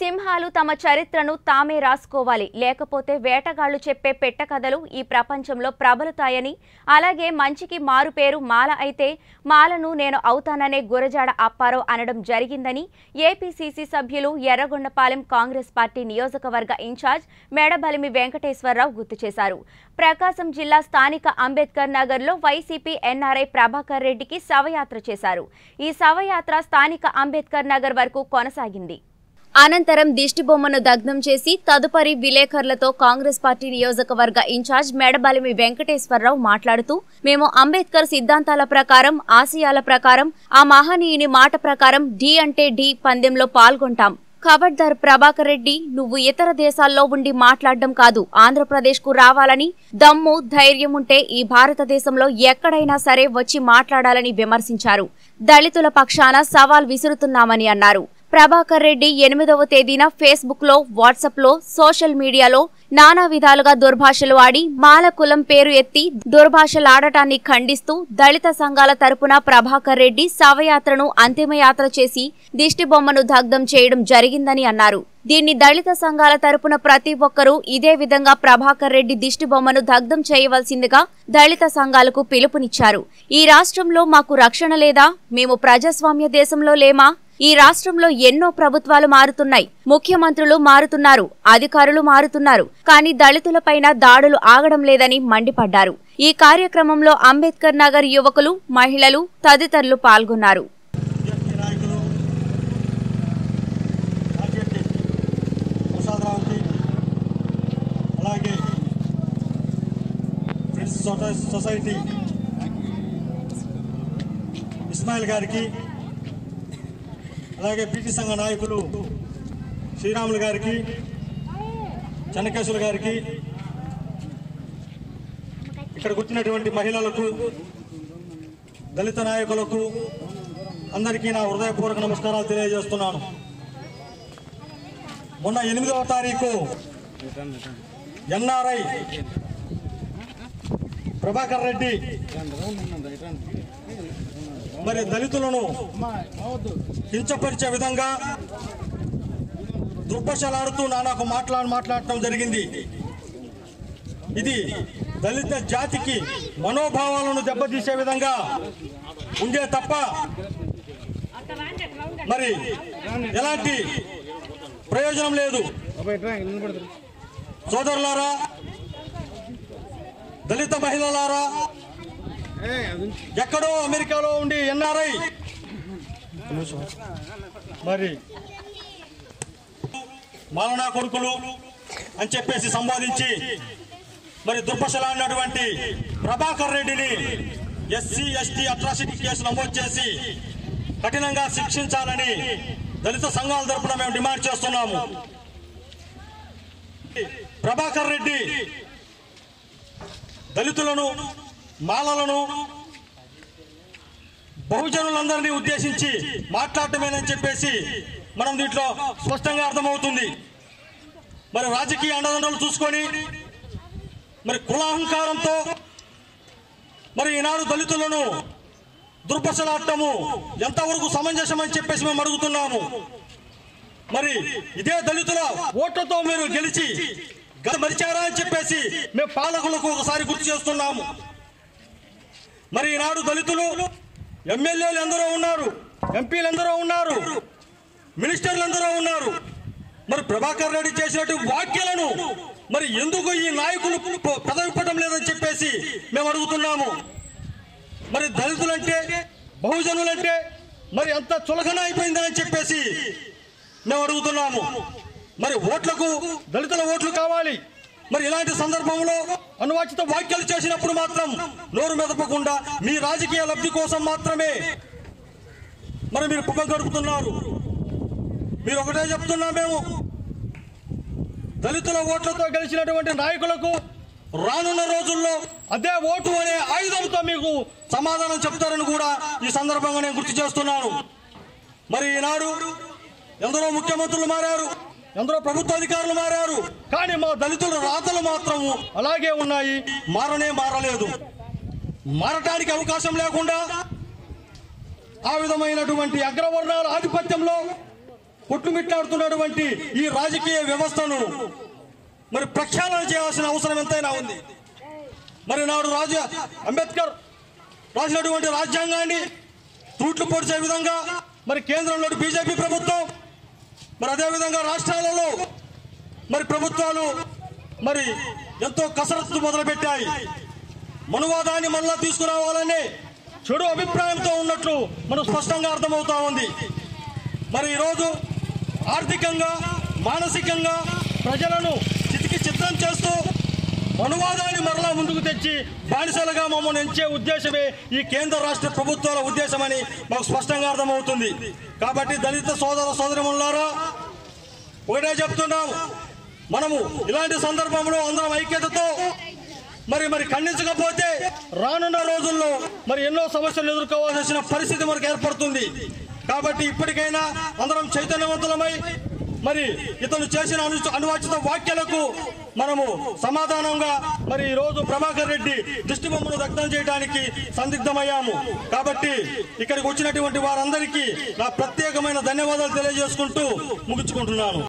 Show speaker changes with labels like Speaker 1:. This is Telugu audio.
Speaker 1: సింహాలు తమ చరిత్రను తామే రాసుకోవాలి. లేకపోతే వేటగాళ్ళు చెప్పే పెట్టకథలు ఈ ప్రపంచంలో ప్రబలుతాయని. అలాగే మంచికి మారు పేరు మాల అయితే మాలను నేను అవుతాననే గురజాడ అప్పారావు అనడం జరిగిందని ఏపీసీసీ సభ్యులు ఎర్రగొండపాలెం కాంగ్రెస్ పార్టీ నియోజకవర్గ ఇన్ఛార్జ్ మేడబలిమి వెంకటేశ్వరరావు గుర్తు చేశారు. ప్రకాశం జిల్లా స్థానిక అంబేద్కర్ నగర్లో వైసీపీ ఎన్ఆర్ఐ ప్రభాకర్ రెడ్డికి శవయాత్ర చేశారు. ఈ శవయాత్ర స్థానిక అంబేద్కర్ నగర్ వరకు కొనసాగింది. అనంతరం దిష్టిబొమ్మను దగ్ధం చేసి తదుపరి విలేకరులతో కాంగ్రెస్ పార్టీ నియోజకవర్గ ఇన్ఛార్జ్ మెడబలిమి వెంకటేశ్వరరావు మాట్లాడుతూ మేము అంబేద్కర్ సిద్ధాంతాల ప్రకారం ఆశయాల ప్రకారం ఆ మహనీయుని మాట ప్రకారం డి అంటే డి పందెంలో పాల్గొంటాం. ఖబర్దార్ ప్రభాకర్ రెడ్డి నువ్వు ఇతర దేశాల్లో ఉండి మాట్లాడడం కాదు. ఆంధ్రప్రదేశ్కు రావాలని దమ్ము ధైర్యం ఉంటే ఈ భారతదేశంలో ఎక్కడైనా సరే వచ్చి మాట్లాడాలని విమర్శించారు. దళితుల పక్షాన సవాల్ విసురుతున్నామని అన్నారు. ప్రభాకర్ రెడ్డి ఎనిమిదవ తేదీన ఫేస్బుక్లో వాట్సాప్లో సోషల్ మీడియాలో నానా విధాలుగా దుర్భాషలు ఆడి మాల కులం పేరు ఎత్తి దుర్భాషలాడటాన్ని ఖండిస్తూ దళిత సంఘాల తరపున ప్రభాకర్ రెడ్డి శవయాత్రను అంతిమయాత్ర చేసి దిష్టిబొమ్మను దగ్ధం చేయడం జరిగిందని అన్నారు. దీన్ని దళిత సంఘాల తరపున ప్రతి ఒక్కరూ ఇదే విధంగా ప్రభాకర్ రెడ్డి దిష్టిబొమ్మను దగ్ధం చేయవలసిందిగా దళిత సంఘాలకు పిలుపునిచ్చారు. ఈ రాష్ట్రంలో మాకు రక్షణ లేదా? మేము ప్రజాస్వామ్య దేశంలో లేమా? ఈ రాష్ట్రంలో ఎన్నో ప్రభుత్వాలు మారుతున్నాయి. ముఖ్యమంత్రులు మారుతున్నారు అధికారులు మారుతున్నారు కానీ దళితులపైన దాడులు ఆగడం లేదని మండిపడ్డారు. ఈ కార్యక్రమంలో అంబేద్కర్ నగర్ యువకులు మహిళలు తదితరులు పాల్గొన్నారు.
Speaker 2: సొసైటీ ఇస్మాయిల్ గారికి అలాగే బీటీ సంఘ నాయకులు శ్రీరాములు గారికి చెన్నకేశ్వర గారికి ఇక్కడ కూర్చున్నటువంటి మహిళలకు దళిత నాయకులకు అందరికీ నా హృదయపూర్వక నమస్కారాలు తెలియజేస్తున్నాను. మొన్న ఎనిమిదవ తారీఖు ఎన్ఆర్ఐ ప్రభాకర్ రెడ్డి మరి దళితులను కించపరిచే విధంగా దుర్భషలాడుతూ నాకు మాట్లాడి మాట్లాడటం జరిగింది. ఇది దళిత జాతికి మనోభావాలను దెబ్బతీసే విధంగా ఉండే తప్ప మరి ఎలాంటి ప్రయోజనం లేదు. సోదరులారా దళిత మహిళలారా ఎక్కడో అమెరికాలో ఉండి ఎన్ఆర్ఐ. మరి మాలనా కొడుకులు అని చెప్పేసి సంబోధించి మరి దుర్భషలాడినటువంటి ప్రభాకర్ రెడ్డిని ఎస్సీ ఎస్టీ అట్రాసిటీ కేసు నమోదు చేసి కఠినంగా శిక్షించాలని దళిత సంఘాల తరపున మేము డిమాండ్ చేస్తున్నాము. ప్రభాకర్ రెడ్డి దళితులను మాలలను బహుజనులందరినీ ఉద్దేశించి మాట్లాడటమేనని చెప్పేసి మనం దీంట్లో స్పష్టంగా అర్థమవుతుంది. మరి రాజకీయ అండదండలు చూసుకొని మరి కులాహంకారంతో మరి ఈనాడు దళితులను దుర్భసలాడటము ఎంతవరకు సమంజసం అని చెప్పేసి మేము అడుగుతున్నాము. మరి ఇదే దళితుల ఓట్లతో మీరు గెలిచి గత మరిచారా అని చెప్పేసి మేము పాలకులకు ఒకసారి గుర్తు చేస్తున్నాము. మరి ఈనాడు దళితులు ఎమ్మెల్యేలు ఎందరో ఉన్నారు ఎంపీలు ఎందరో ఉన్నారు మినిస్టర్లు ఎందరో ఉన్నారు. మరి ప్రభాకర్ రెడ్డి చేసినట్టు వ్యాఖ్యలను మరి ఎందుకు ఈ నాయకులు ప- లేదని చెప్పేసి మేము అడుగుతున్నాము. మరి దళితులంటే బహుజనులంటే మరి ఎంత చులకన అయిపోయిందని చెప్పేసి మేము అడుగుతున్నాము. మరి ఓట్లకు దళితుల ఓట్లు కావాలి. మరి ఇలాంటి సందర్భంలో అనువాచిత వ్యాఖ్యలు చేసినప్పుడు మాత్రం నోరు మెదపకుండా మీ రాజకీయ లబ్ధి కోసం మాత్రమే మరి మీరు పుక్క గడుపుతున్నారు. మీరు ఒకటే చెప్తున్నా మేము. దళితుల ఓట్లతో గెలిచినటువంటి నాయకులకు రానున్న రోజుల్లో అదే ఓటు అనే ఆయుధంతో మీకు సమాధానం చెప్తారని కూడా ఈ సందర్భంగా నేను గుర్తు చేస్తున్నాను. మరి ఈనాడు ఎందరో ముఖ్యమంత్రులు మారారు. ఎందరో ప్రభుత్వ అధికారులు మారారు. కానీ మా దళితుల రాతలు మాత్రం అలాగే ఉన్నాయి. మారనే మారలేదు. మారటానికి అవకాశం లేకుండా ఆ విధమైనటువంటి అగ్రవర్ణాల ఆధిపత్యంలో కొట్టుమిట్టాడుతున్నటువంటి ఈ రాజకీయ వ్యవస్థను మరి ప్రక్షాళన చేయాల్సిన అవసరం ఎంతైనా ఉంది. మరి నాడు రాజ అంబేద్కర్ రాసినటువంటి రాజ్యాంగాన్ని తూట్లు పొడిచే విధంగా మరి కేంద్రంలో బీజేపీ ప్రభుత్వం మరి అదేవిధంగా రాష్ట్రాలలో మరి ప్రభుత్వాలు మరి ఎంతో కసరత్తు మొదలుపెట్టాయి. మనువాదాన్ని మళ్ళా తీసుకురావాలని చెడు అభిప్రాయంతో ఉన్నట్లు మనం స్పష్టంగా అర్థమవుతా ఉంది. మరి ఈరోజు ఆర్థికంగా మానసికంగా ప్రజలను చితికి చిత్రం చేస్తూ మనువాదాన్ని మరలా ముందుకు తెచ్చి బానిసలుగా మమ్మల్ని ఎంచే ఉద్దేశమే ఈ కేంద్ర రాష్ట్ర ప్రభుత్వాల ఉద్దేశమని మాకు స్పష్టంగా అర్థమవుతుంది. కాబట్టి దళిత సోదర సోదరిమణులారా ఒకటే చెప్తున్నాం. మనము ఇలాంటి సందర్భంలో అందరం ఐక్యతతో మరి మరి ఖండించకపోతే రానున్న రోజుల్లో మరి ఎన్నో సమస్యలు ఎదుర్కోవాల్సిన పరిస్థితి మనకు ఏర్పడుతుంది. కాబట్టి ఇప్పటికైనా అందరం చైతన్యవంతులమై మరి ఇతను చేసిన అను అనువాచిత వాక్యాలకు మనము సమాధానంగా మరి ఈ రోజు ప్రభాకర్ రెడ్డి దృష్టి బొమ్మను దగ్ధం చేయడానికి సందిగ్ధమయ్యాము. కాబట్టి ఇక్కడికి వచ్చినటువంటి వారందరికీ నా ప్రత్యేకమైన ధన్యవాదాలు తెలియజేసుకుంటూ ముగించుకుంటున్నాను.